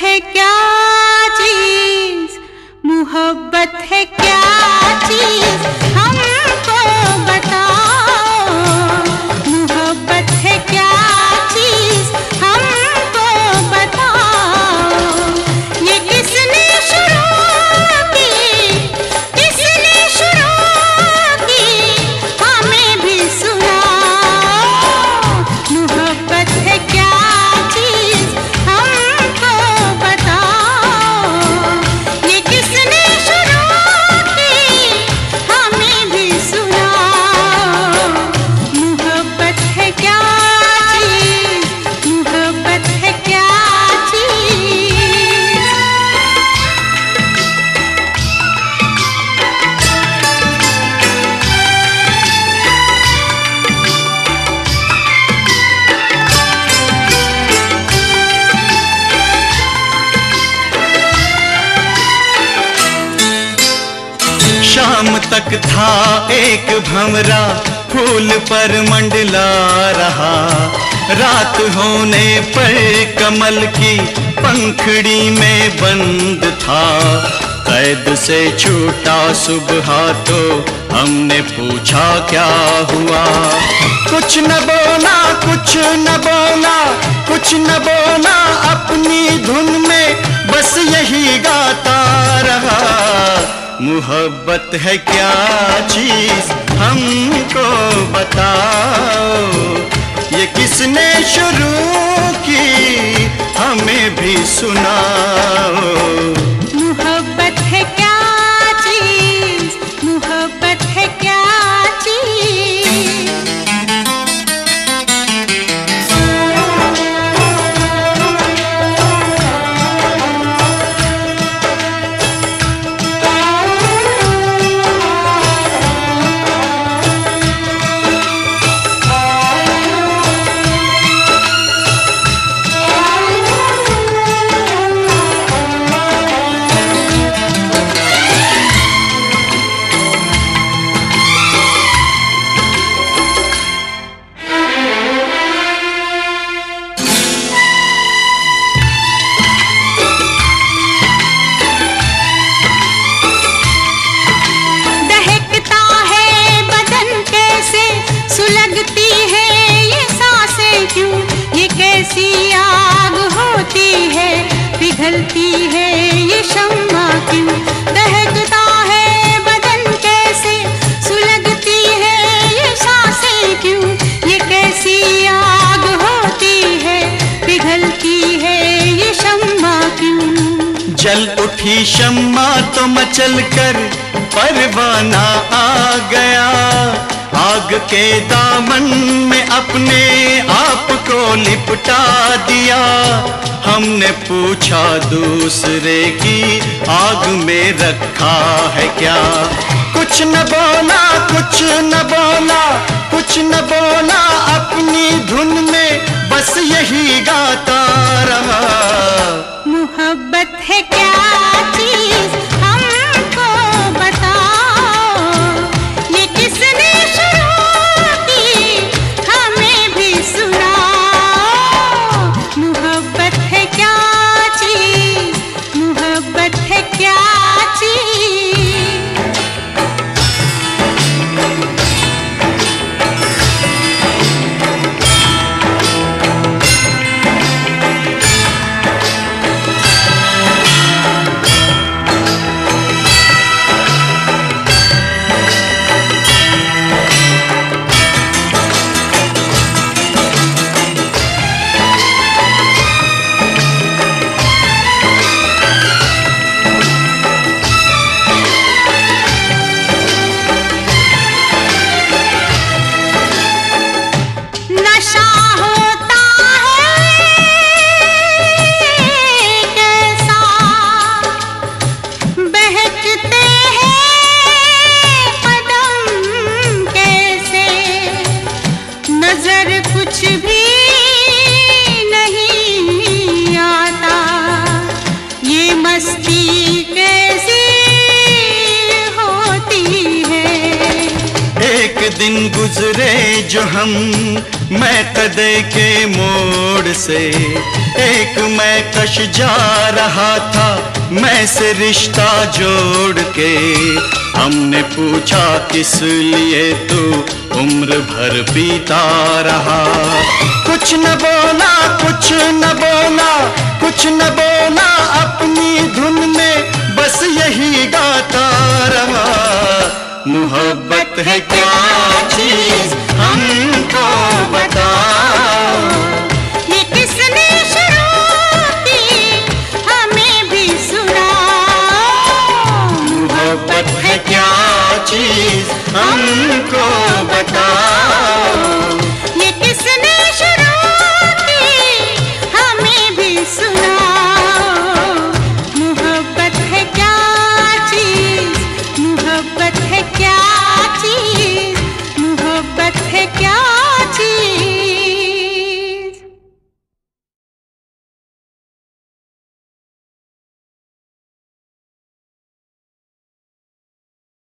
है क्या चीज़? मोहब्बत है क्या चीज़? हमको शाम तक था एक भमरा फूल पर मंडला रहा। रात होने पर कमल की पंखड़ी में बंद था। कैद से छूटा सुबह तो हमने पूछा क्या हुआ? कुछ न बोला, कुछ न बोला, कुछ न बोला, अपनी धुन मोहब्बत है क्या चीज़? हमको बताओ ये किसने शुरू की? हमें भी सुनाओ। सुलगती है, ये साँसें क्यों? ये कैसी आग होती है? पिघलती है, ये शम्मा क्यों? दहकता है बदन कैसे? सुलगती है, ये साँसें क्यों? ये कैसी आग होती है, पिघलती है, ये शम्मा क्यों? जल उठी शम्मा तो मचल कर, परवाना आ गया। आग के दामन में अपने आप को लिपटा दिया। हमने पूछा दूसरे की, आग में रखा है क्या? कुछ न बोला, कुछ न बोला, कुछ न बोला, अपनी धुन में बस यही गाता रहा। मोहब्बत है क्या चीज़? है दिन गुजरे जो हम मैं कदे के मोड़ से। एक मैं कश जा रहा था, मैं से रिश्ता जोड़ के। हमने पूछा, किस लिए तू उम्र भर बीता रहा? कुछ न बोला, कुछ न बोला, कुछ न बोला, अपनी धुन में बस यही गाता रहा। मोहब्बत है क्या चीज़? हम